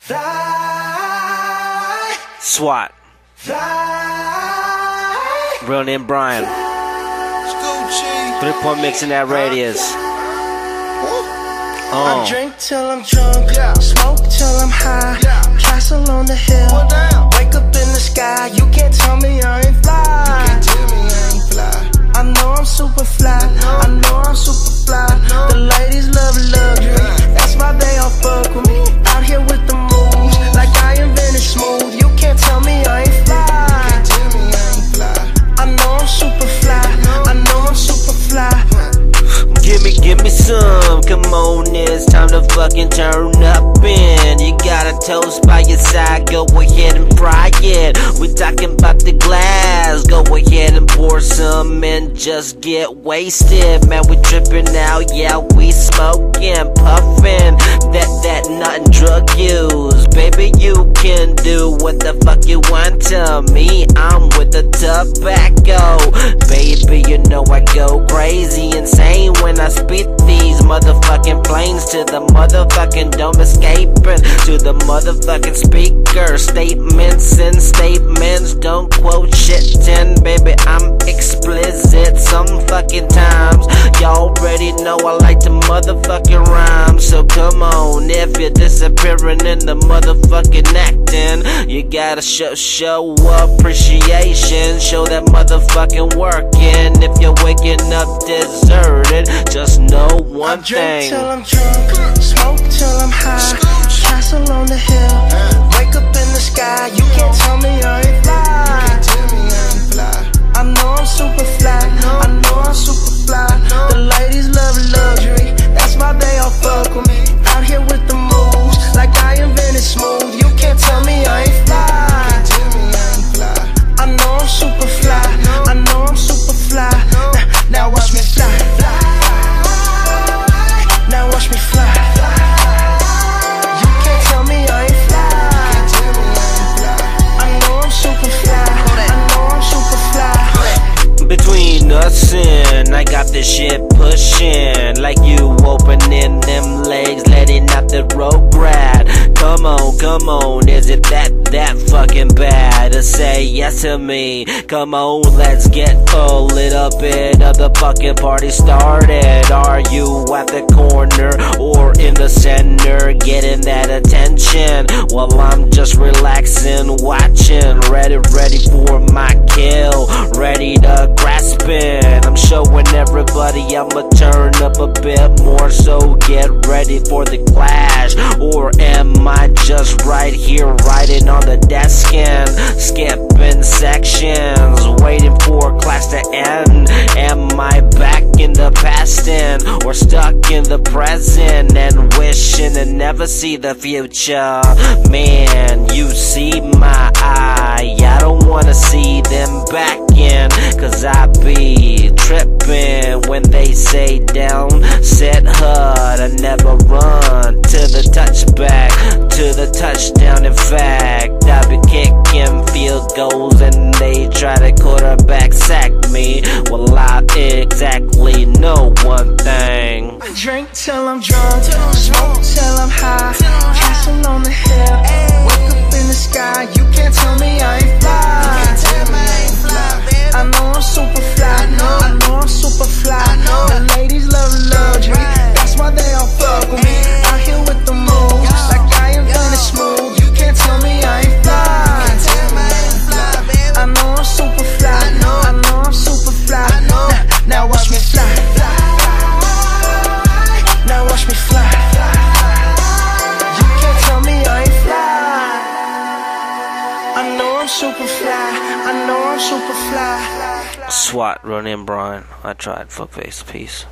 Fly, SWAT. fly, Real name Brian. Three point mix in that radius. Oh. I Oh. drink till I'm drunk, Yeah. smoke till I'm high. Yeah. Me some. Come on, it's time to fucking turn up in. You got a toast by your side, go ahead and fry it. We talking about the glass, go ahead and pour some and just get wasted. Man, we tripping out, yeah, we smoking, puffing. Do what the fuck you want to me. I'm with the tobacco. Baby, you know I go crazy, insane when I spit these motherfucking planes to the motherfucking dome escaping to the motherfucking speaker. Statements and statements, don't quote shit. And baby, I'm explicit some fucking times. Y'all already know I like to motherfucking rhyme. So come on, if you're disappearing in the motherfucking acting, you gotta show show appreciation. Show that motherfucking working. If you're waking up deserted, just know one I one drink till I'm drunk, smoke till I'm high. Castle on the hill, wake up in the sky. You got this shit pushing Like you opening them legs, letting out the rope rat Come on, come on, is it that, that fucking bad to say yes to me? Come on, let's get a little fucking party started Are you at the corner or in the center getting that attention? Well, I'm just relaxing, watching, ready, ready for my kill, ready to grasp it. I'm showing everybody I'ma turn up a bit more, so get ready for the clash. Or am I just right here, writing on the desk and skipping sections, waiting for class to end? Am I back in the past and or stuck in the present and wishing to never see the future? Man, you see my eye. I don't wanna see them back in, cause I be say down, set hard. I never run to the touchback, to the touchdown. In fact, I be kicking field goals and they try to quarterback sack me. Well, I exactly know one thing. I drink till I'm drunk, smoke till I'm high. I know I'm super fly. I know I'm super fly. SWAT, run in Brian. I tried. Fuck face. Peace.